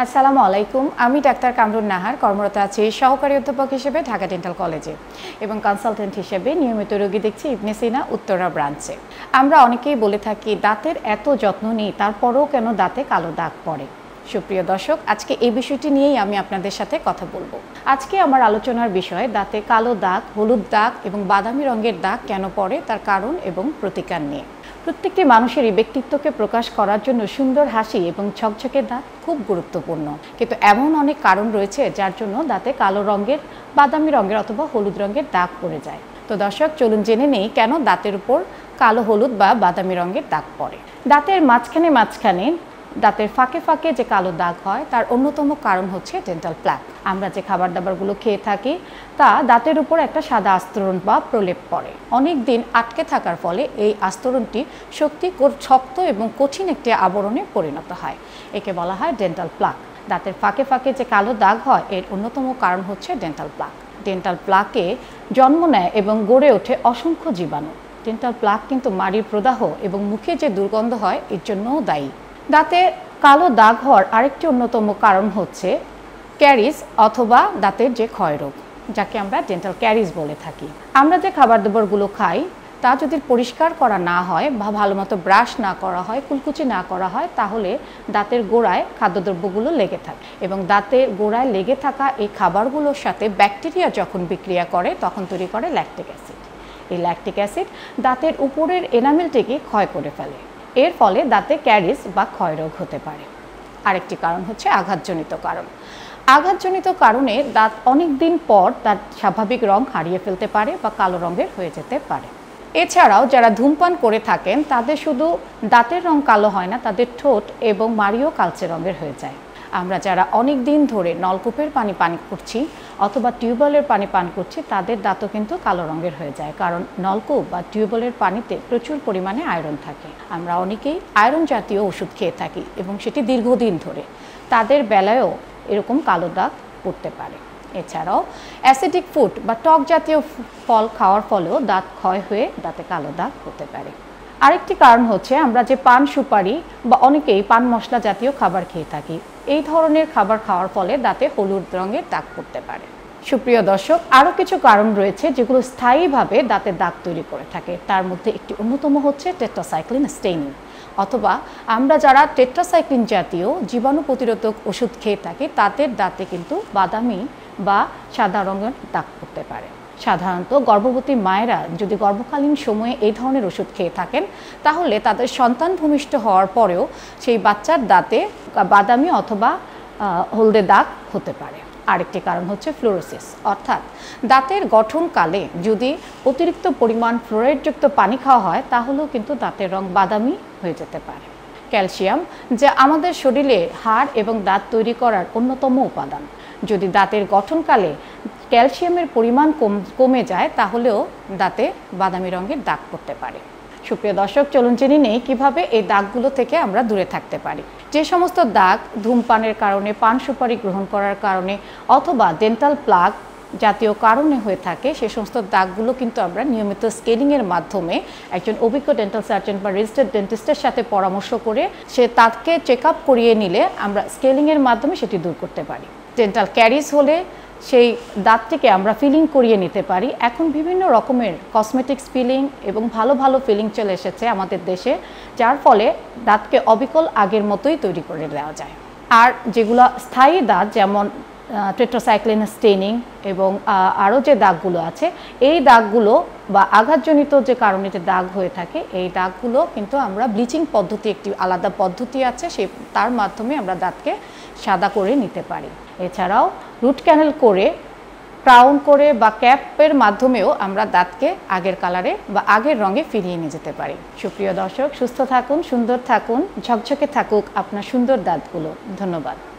আসসালামু আলাইকুম। আমি ডাক্তার কামরুন নাহার, কর্মরত আছি সহকারী অধ্যাপক হিসেবে ঢাকা ডেন্টাল কলেজে এবং কনসালটেন্ট হিসেবে নিয়মিত রোগী দেখছি ইবনে সিনা, উত্তরা ব্রাঞ্চে আমরা অনেকেই বলে থাকি, দাঁতের এত যত্ন নিই, তারপরেও কেন দাঁতে কালো দাগ পড়ে? সুপ্রিয় দর্শক, আজকে এই বিষয়টি নিয়েই আমি আপনাদের সাথে কথা বলব। আজকে আমার আলোচনার বিষয়, দাঁতে কালো দাগ, হলুদ দাগ এবং বাদামি রঙের দাগ কেন পড়ে, তার কারণ এবং প্রতিকার নিয়ে। প্রত্যেকটি মানুষেরই ব্যক্তিত্বকে প্রকাশ করার জন্য সুন্দর হাসি এবং ঝকঝকে দাঁত খুব গুরুত্বপূর্ণ। কিন্তু এমন অনেক কারণ রয়েছে যার জন্য দাঁতে কালো রঙের, বাদামি রঙের অথবা হলুদ রঙের দাগ পড়ে যায়। তো দর্শক, চলুন জেনে নেই কেন দাঁতের উপর কালো হলুদ বা বাদামি রঙের দাগ পড়ে। দাঁতের মাঝখানে মাঝখানে দাঁতের ফাঁকে ফাঁকে যে কালো দাগ হয়, তার অন্যতম কারণ হচ্ছে ডেন্টাল প্লাক আমরা যে খাবার দাবারগুলো খেয়ে থাকি, তা দাঁতের উপর একটা সাদা আস্তরণ বা প্রলেপ পড়ে। অনেক দিন আটকে থাকার ফলে এই আস্তরণটি শক্তি শক্ত এবং কঠিন একটি আবরণে পরিণত হয়। একে বলা হয় ডেন্টাল প্লাক দাঁতের ফাঁকে ফাঁকে যে কালো দাগ হয়, এর অন্যতম কারণ হচ্ছে ডেন্টাল প্লাক ডেন্টাল প্লাকে জন্ম নেয় এবং গড়ে ওঠে অসংখ্য জীবাণু। ডেন্টাল প্লাক কিন্তু মাড়ির প্রদাহ এবং মুখে যে দুর্গন্ধ হয়, এর জন্যও দায়ী। দাঁতে কালো দাগ হওয়ার আরেকটি অন্যতম কারণ হচ্ছে ক্যারিজ অথবা দাঁতের যে ক্ষয়রোগ, যাকে আমরা ডেন্টাল ক্যারিজ বলে থাকি। আমরা যে খাবার দাবারগুলো খাই, তা যদি পরিষ্কার করা না হয় বা ভালো মতো ব্রাশ না করা হয় কুলকুচি না করা হয়, তাহলে দাঁতের গোড়ায় খাদ্যদ্রব্যগুলো লেগে থাকে এবং দাঁতের গোড়ায় লেগে থাকা এই খাবারগুলোর সাথে ব্যাকটেরিয়া যখন বিক্রিয়া করে, তখন তৈরি করে ল্যাকটিক অ্যাসিড এই ল্যাকটিক অ্যাসিড দাঁতের উপরের এনামেলটিকে ক্ষয় করে ফেলে। এর ফলে দাঁতে ক্যারিস বা ক্ষয়রোগ হতে পারে। আরেকটি কারণ হচ্ছে আঘাতজনিত কারণ। আঘাতজনিত কারণে দাঁত অনেক দিন পর তার স্বাভাবিক রং হারিয়ে ফেলতে পারে বা কালো রঙের হয়ে যেতে পারে। এছাড়াও যারা ধূমপান করে থাকেন, তাদের শুধু দাঁতের রং কালো হয় না, তাদের ঠোঁট এবং মারিও কালচে রঙের হয়ে যায়। আমরা যারা অনেক দিন ধরে নলকূপের পানি পান করছি অথবা টিউবওয়েলের পানি পান করছি, তাদের দাঁতও কিন্তু কালো রঙের হয়ে যায়। কারণ নলকূপ বা টিউবওয়েলের পানিতে প্রচুর পরিমাণে আয়রন থাকে। আমরা অনেকেই আয়রন জাতীয় ওষুধ খেয়ে থাকি এবং সেটি দীর্ঘদিন ধরে। তাদের বেলায়ও এরকম কালো দাগ পড়তে পারে। এছাড়াও অ্যাসিডিক ফুড বা টক জাতীয় ফল খাওয়ার ফলেও দাঁত ক্ষয় হয়ে দাঁতে কালো দাগ হতে পারে। আরেকটি কারণ হচ্ছে আমরা যে পান সুপারি বা অনেকেই পান মশলা জাতীয় খাবার খেয়ে থাকি এই ধরনের খাবার খাওয়ার ফলে দাঁতে হলুদ রঙের দাগ পড়তে পারে। সুপ্রিয় দর্শক, আরও কিছু কারণ রয়েছে যেগুলো স্থায়ীভাবে দাঁতের দাগ তৈরি করে থাকে। তার মধ্যে একটি অন্যতম হচ্ছে টেট্রাসাইক্লিন স্টেইনিং অথবা আমরা যারা টেট্রাসাইক্লিন জাতীয় জীবাণু প্রতিরোধক ওষুধ খেয়ে থাকি, তাদের দাঁতে কিন্তু বাদামি বা সাদা রঙের দাগ পড়তে পারে। সাধারণত গর্ভবতী মায়েরা যদি গর্ভকালীন সময়ে এই ধরনের ওষুধ খেয়ে থাকেন, তাহলে তাদের সন্তান ভূমিষ্ঠ হওয়ার পরেও সেই বাচ্চার দাঁতে বাদামি অথবা হলদে দাগ হতে পারে। আরেকটি কারণ হচ্ছে ফ্লোরোসিস অর্থাৎ দাঁতের গঠনকালে যদি অতিরিক্ত পরিমাণ ফ্লোরাইডযুক্ত পানি খাওয়া হয়, তাহলেও কিন্তু দাঁতের রং বাদামি হয়ে যেতে পারে। ক্যালসিয়াম, যা আমাদের শরীরে হাড় এবং দাঁত তৈরি করার অন্যতম উপাদান। যদি দাঁতের গঠনকালে ক্যালসিয়ামের পরিমাণ কম যায়, তাহলেও দাঁতে বাদামি রঙের দাগ পড়তে পারে। সুপ্রিয় দর্শক, চলুন জেনে নেই কীভাবে এই দাগগুলো থেকে আমরা দূরে থাকতে পারি। যে সমস্ত দাগ ধূমপানের কারণে, পান সুপারি গ্রহণ করার কারণে, অথবা ডেন্টাল প্লাগ জাতীয় কারণে হয়ে থাকে, সে সমস্ত দাগগুলো কিন্তু আমরা নিয়মিত স্কেলিংয়ের মাধ্যমে একজন অভিজ্ঞ ডেন্টাল সার্জন বা রেজিস্টার্ড ডেন্টিস্টের সাথে পরামর্শ করে, সে তাকে চেক আপ করিয়ে নিলে আমরা স্কেলিংয়ের মাধ্যমে সেটি দূর করতে পারি। ডেন্টাল ক্যারিজ হলে সেই দাঁতটিকে আমরা ফিলিং করিয়ে নিতে পারি। এখন বিভিন্ন রকমের কসমেটিক্স ফিলিং এবং ভালো ভালো ফিলিং চলে এসেছে আমাদের দেশে, যার ফলে দাঁতকে অবিকল আগের মতোই তৈরি করে দেওয়া যায়। আর যেগুলো স্থায়ী দাঁত, যেমন টেট্রাসাইক্লিন স্টেনিং এবং আরও যে দাগগুলো আছে, এই দাগগুলো বা আঘাতজনিত যে কারণে যে দাগ হয়ে থাকে, এই দাগগুলো কিন্তু আমরা ব্লিচিং পদ্ধতি একটি আলাদা পদ্ধতি আছে সেই তার মাধ্যমে আমরা দাঁতকে সাদা করে নিতে পারি। এছাড়াও রুট ক্যানেল করে ক্রাউন করে বা ক্যাপের মাধ্যমেও আমরা দাঁতকে আগের কালারে বা আগের রঙে ফিরিয়ে নিয়ে যেতে পারি। সুপ্রিয় দর্শক, সুস্থ থাকুন, সুন্দর থাকুন, ঝকঝকে থাকুক আপনার সুন্দর দাঁতগুলো। ধন্যবাদ।